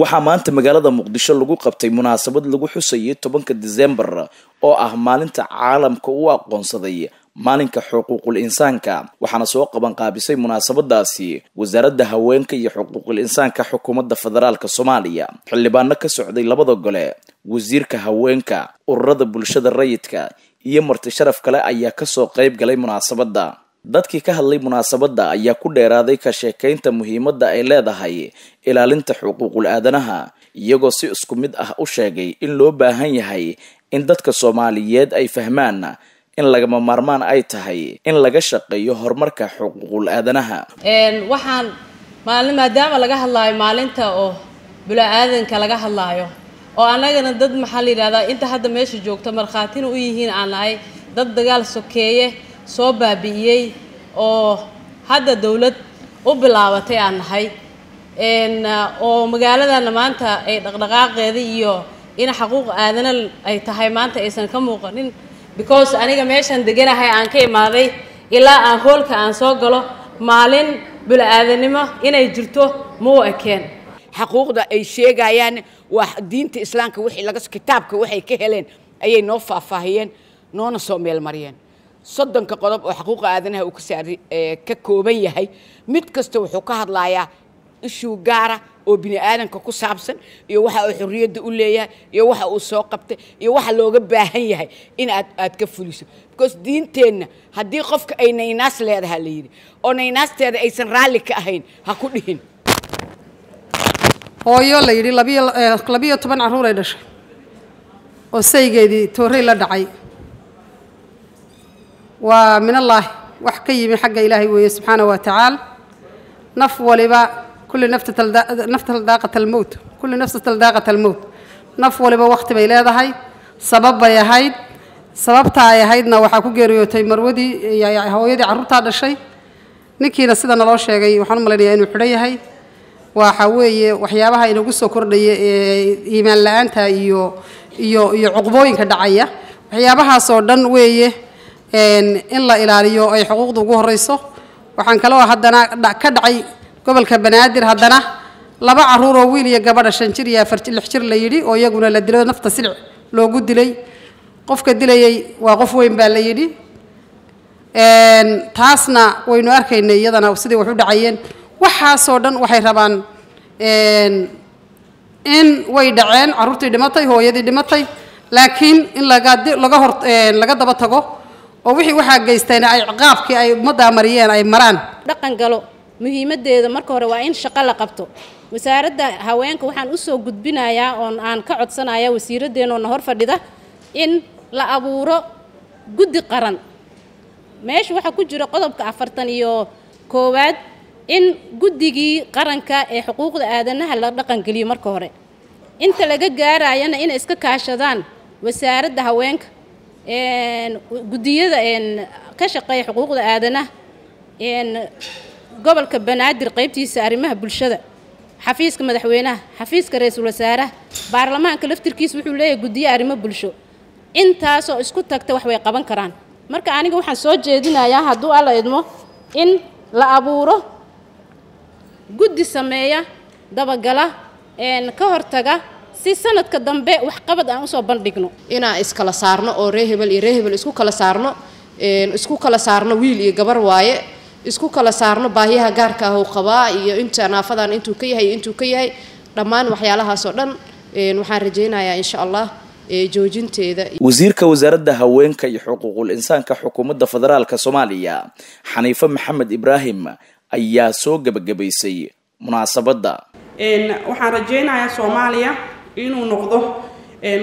waxaa maanta magaalada muqdisho lagu qabtay munaasabad lagu xusayay tobanka disembar oo ah maalinta caalamka u aqoonsaday maalinka xuquuqul insaanka. Waxaana soo qaban qaabisay munaasabadaasi wasaaradda haweenka iyo xuquuqul insaanka xukuumadda federaalka soomaaliya. Xildhibaano ka socday labada gole wasiirka haweenka ururada bulshada rayidka iyo marti sharaf kale ayaa ka soo qayb galay munaasabadda dadkii ka hadlay munaasabadda ayaa ku dheeraaday ka sheekaynta muhiimadda ay leedahay ilaalinta xuquuqul aadanaha iyagoo si isku mid ah u sheegay in loo baahan yahay in dadka soomaaliyeed ay fahmaan in lagama maarmaan ay tahay in laga shaqeeyo horumarka xuquuqul aadanaha. Waxaan maalin maadaama laga hadlaayo maalinta oo bula-aadanka laga hadlaayo oo annagana dad maxaa la yidhahdaa inta hadda meesha joogto markhaatina u yihiin aan nahay dad dagaal sokeeye soo baabi'iyey oo hadda dawlad u bilaabatay aan nahay. Oo magaaladana maanta ay dhaqdhaqaaqeeda iyo in xaquuq aadana ay tahay maanta aysan ka muuqanin. Because aniga meeshan deganahay aan ka imaaday ilaa aan hoolka aan soo galo maalin bula-aadanimo inay jirto mau ekeen. Xaquuqda ay sheegayaan waa diinta islaamka wixii laga kitaabka waxay ka heleen ayay noo faahfaahiyeen noona soo meelmariyeen soddonka qodob oo xaquuqa aadanaha uu ka kooban yahay mid kasta wuxuu ka hadlayaa ishuu gaara oo bini aadanka ku saabsan iyo waxa uu xorriyadda u leeyahay iyo waxa uu soo qabtay iyo waxa looga baahan yahay in aad aad ka fuliso. Because diinteenna haddii qofka ay naynaas leedaha la yidhi oo naynaasteeda aysan raalli ka ahayn ha ku dhihin. Hooyo la yidhi labiyo labiyo toban carruur ay dhashay oo saygeedii toorrey la dhacay waa min allaahi wax ka yimi xagga ilaahay weeye subxaanahu wa tacaala. Naf waliba kulli nafta daaqat almowt kulli nafsatal daaqat almowt naf waliba wakhti bay leedahay sabab bay ahayd. Sababta ay ahaydna waxaa ku geeriyootay marwadii hooyadii carruurtaa dhashay. Ninkiina sida naloo sheegay waxaan u malaynayaa inuu xidhan yahay. Waxa weeye waxyaabaha inagu soo kordhaya ee iimaan la'aanta iyo iyo iyo cuqbooyinka dhacaya. Waxyaabahaasoo dhan weeye in la ilaaliyo ay xuquuqda ugu horeyso. Waxaan kaloo haddana ka dhacay gobolka banaadir haddana. Laba carruur oo wiil iyo gabadha shan jir iyo afar lix jir la yidhi oo iyaguna la dilo nafta silic loogu dilay. Qofka dilayay waa qof weyn baa la yidhi. Taasna waynu arkaynay iyadana sidii wax u dhacayeen. Waxaasoo dhan waxay rabaan in way dhaceen carruurtii dhimatay hooyadii dhimatay. Laakiin in laga laga hor laga daba tago oo wixii waxaa geystayna ay ciqaabkii ay ummaddaa mariyeen ay maraan. Dhaqan galo. Muhiimaddeeda marka hore waa in shaqo la qabto. Wasaaradda haweenka waxaan u soo gudbinayaa oon aan ka codsanaya wasiiraddeenoona hor fadhida in la abuuro guddi qaran. Meesha waxaa ku jira qodobka afartan iyo koowaad in guddigii qaranka ee xuquuqda aadanaha la dhaqangeliyo marka hore. Inta laga gaarayana inay iska kaashadaan wasaaradda haweenka guddiyada ka shaqeeya xuquuqda aadanaha gobolka banaadir qaybtiisa arrimaha bulshada xafiiska madaxweynaha xafiiska ra'iisul wasaaraha baarlamaanka laftirkiisa wuxuu leeyahay guddiyo arrimo bulsho. Intaasoo isku tagta wax way qaban karaan. Marka aniga waxaan soo jeedinayaa hadduu alla idmo in la abuuro guddi sameeya dabagala ka hortaga si sanadka dambe waxqabad aan u soo bandhigno. Inaan iskala saarno oo ree hebel iyo ree hebel isku kala saarno isku kala saarno wiil iyo gabar waaye isku kala saarno baahiyaha gaarka ah uu qabaa iyo inta naafadan intuu ka yahay iyo intuu ka yahay. Dhammaan waxyaalahaasoo dhan waxaan rajaynayaa insha allah joojinteeda. Wasiirka wasaaradda haweenka iyo xuquuqul insaanka xukuumadda federaalka soomaaliya xaniifo maxamed ibraahim ayaa soo gebagabaysay munaasabadda. Waxaan rajaynayaa soomaaliya inuu noqdo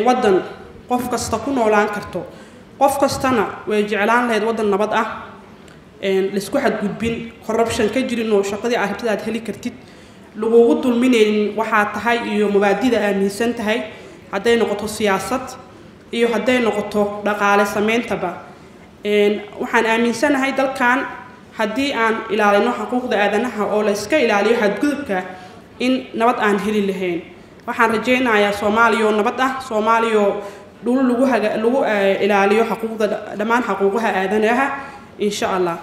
waddan qof kasta ku noolaan karto. Qof kastana way jeclaan lahayd waddan nabad ah. Laisku xadgudbin corruption ka jirin oo shaqadii aad heli kartid. Lagugu dulminaynin waxaa tahay iyo mabaadida aaminsan tahay. Hadday noqoto siyaasad iyo hadday noqoto dhaqaale sameyntaba waxaan aaminsanahay dalkan haddii aan ilaalino xuquuqda aadanaha oo la iska ilaaliyo xadgudubka in nabad aan heli lahayn waxaan rajaynayaa soomaaliya oo nabad ah soomaaliya oo dhul lagu lagu ilaaliyo xuquuqda dhammaan xuquuqaha aadanaha insha allah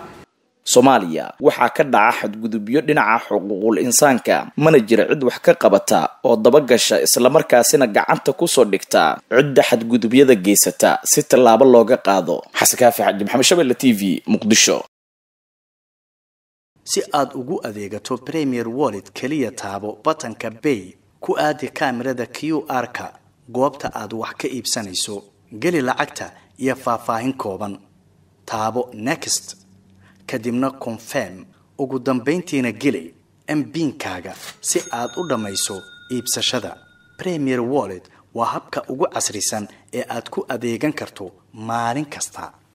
soomaaliya waxaa ka dhaca xadgudubyo dhinaca xuquuqul insaanka mana jira cid wax ka qabata oo dabagasha islamarkaasina gacanta ku soo dhigta. Cidda xadgudubyada geysata si tallaabo looga qaado. Xasan kaafi xaji maxamed shabelle t v muqdisho. Si aad ugu adeegato premier wallet keliya taabo batanka bay ku aadi kaamirada q r-ka goobta aad wax ka iibsanayso geli lacagta iyo faahfaahin kooban. Taabo next. Kadibna confirm. Ugu dambayntiina geli mbiinkaaga si aad u dhammayso iibsashada. Premier wallet waa habka ugu casrisan ee aad ku adeegan karto maalin kasta